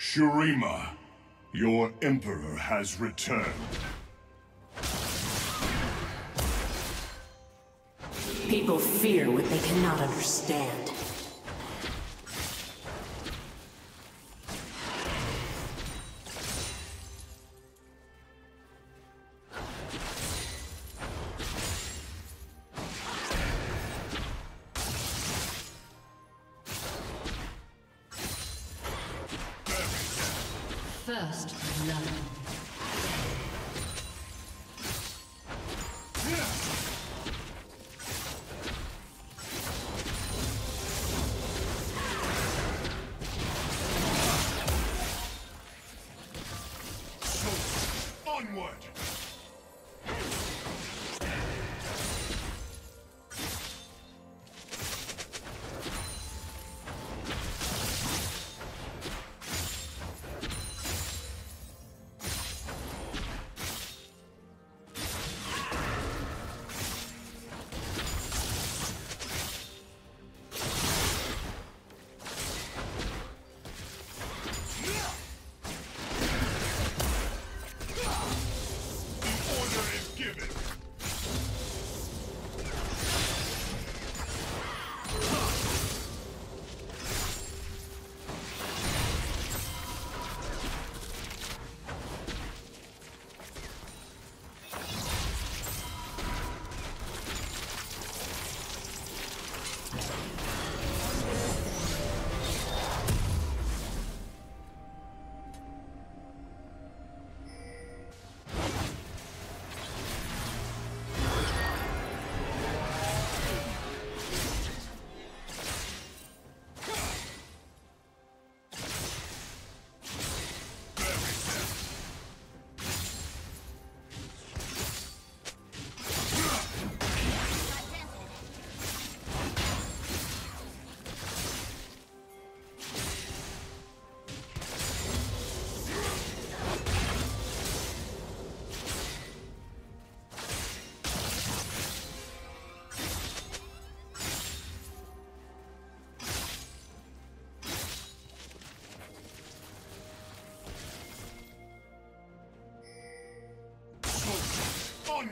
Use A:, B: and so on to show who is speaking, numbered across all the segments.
A: Shurima, your Emperor has returned.
B: People fear what they cannot understand.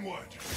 A: Onward!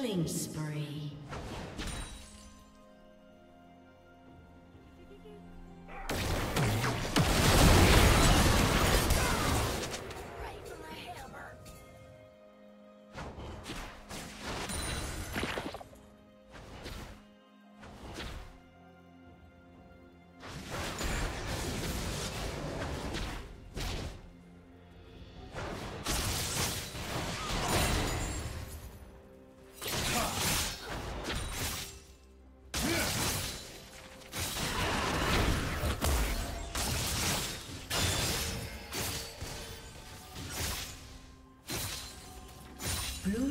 A: Killing spree.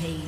A: Rampage.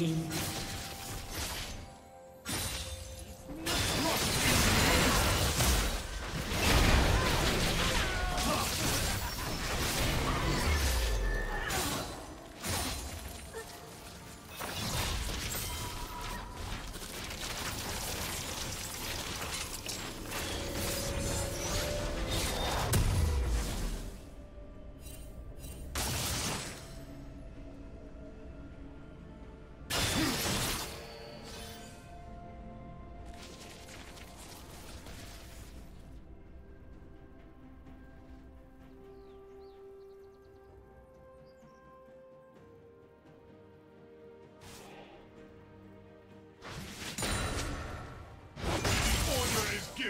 A: Dominating.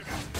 A: Here.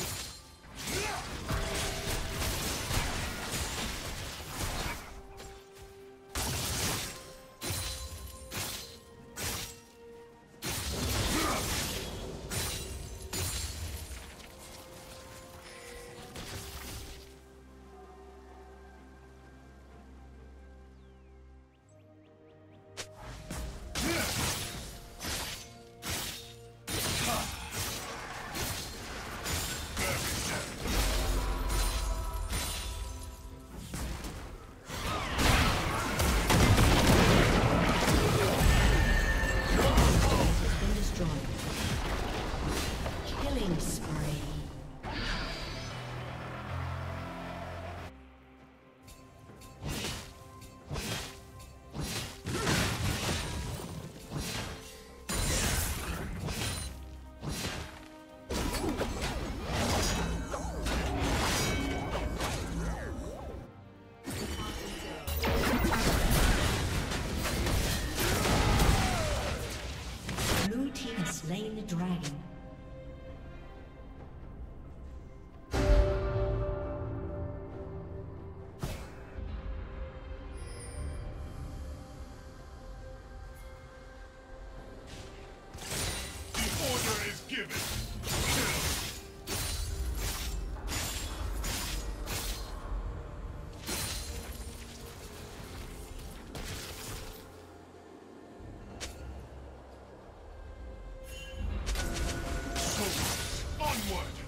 B: Been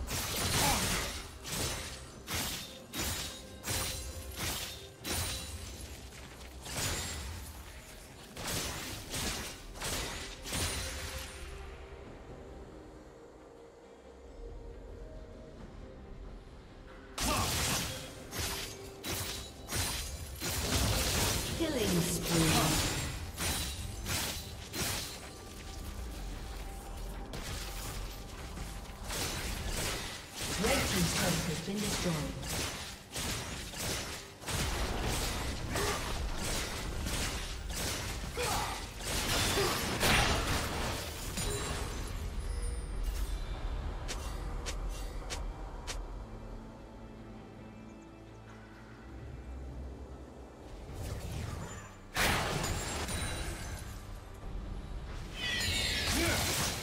B: Yeah.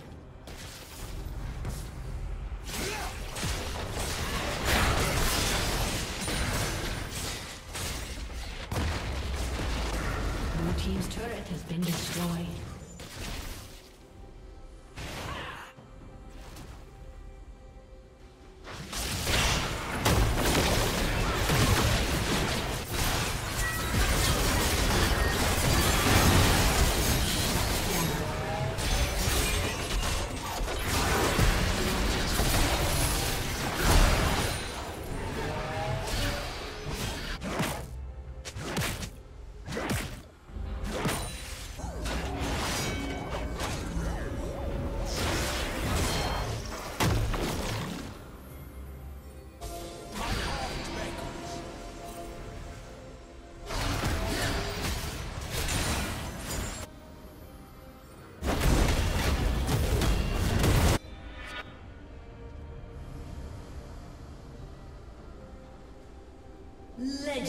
B: been destroyed.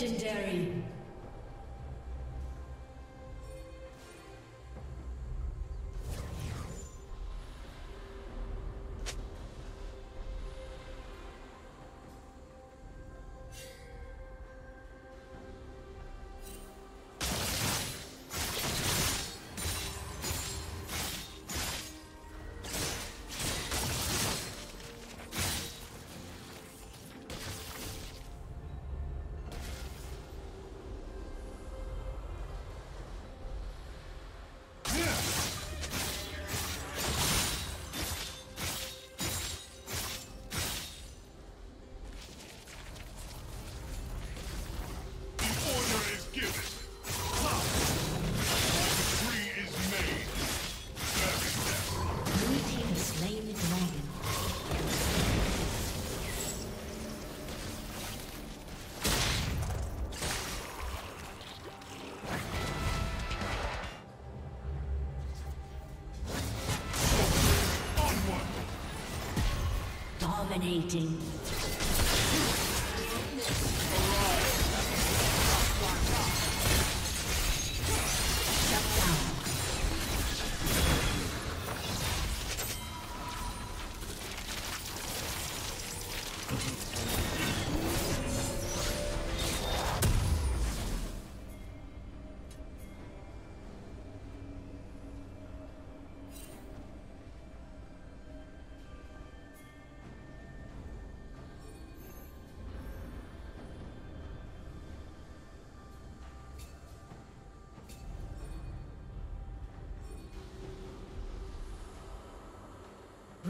B: Legendary. Dominating.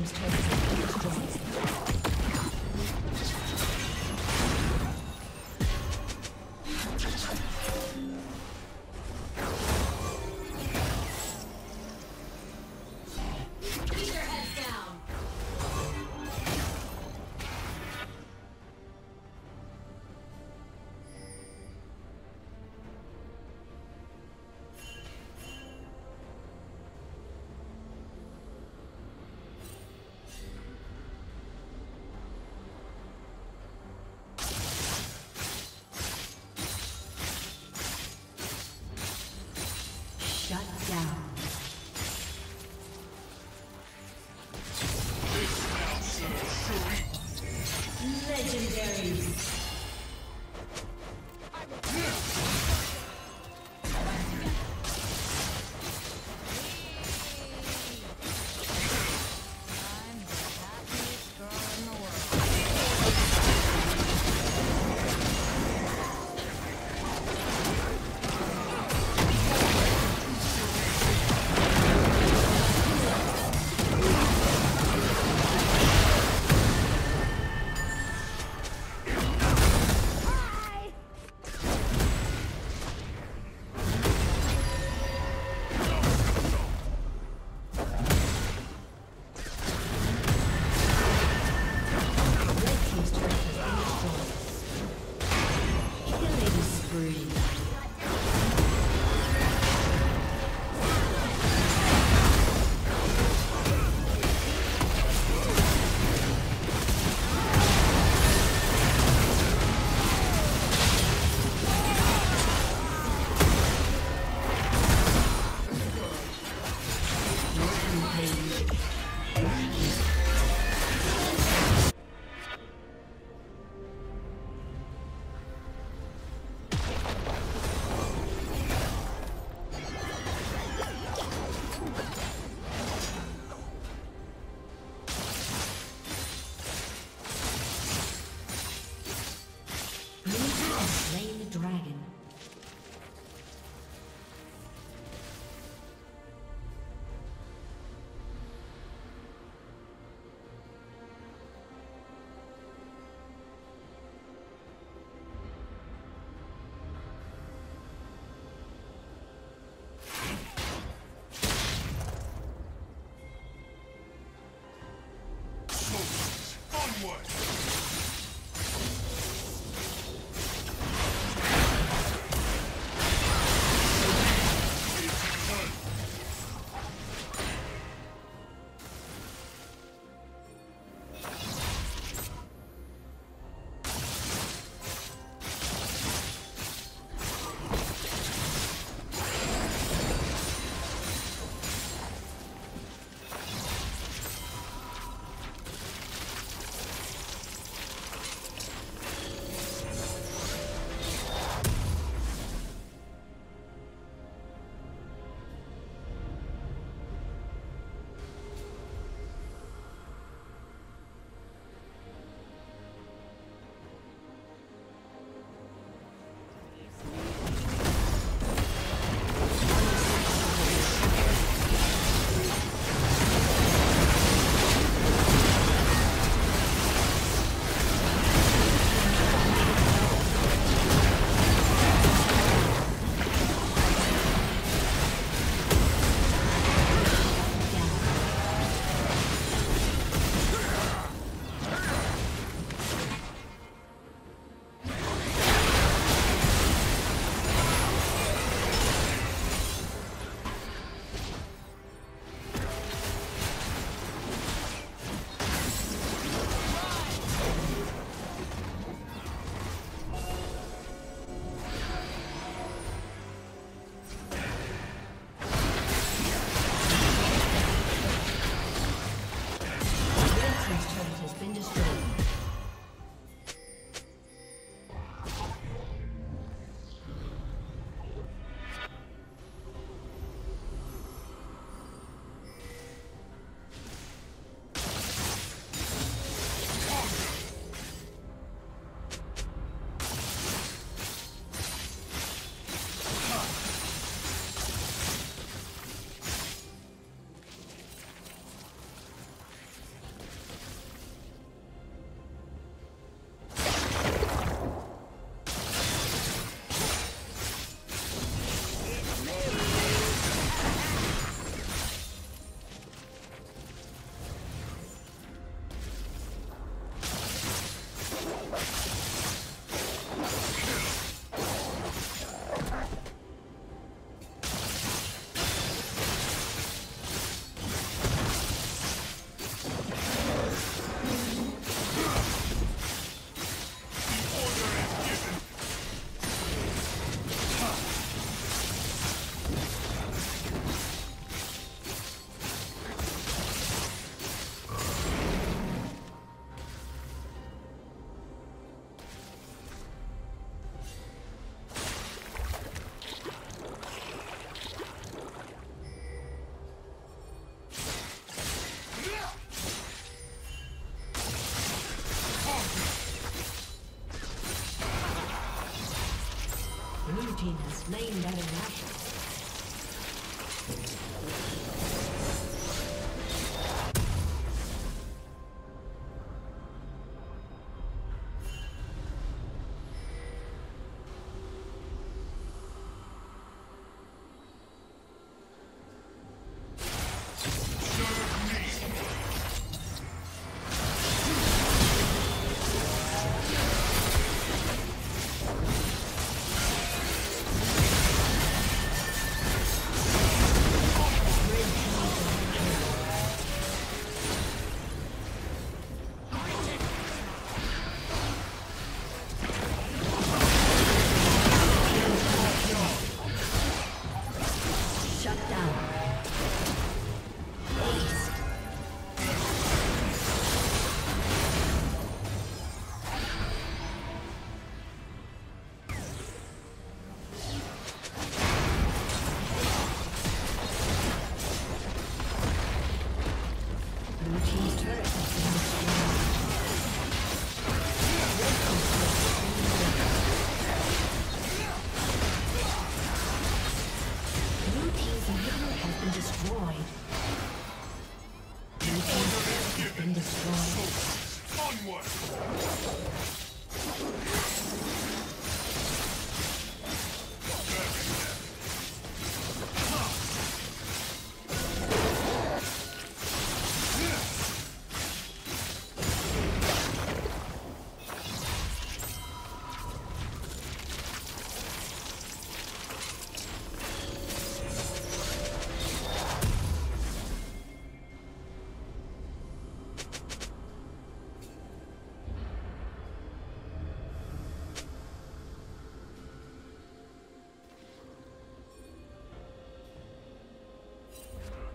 B: Team's turret down.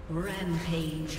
B: Rampage.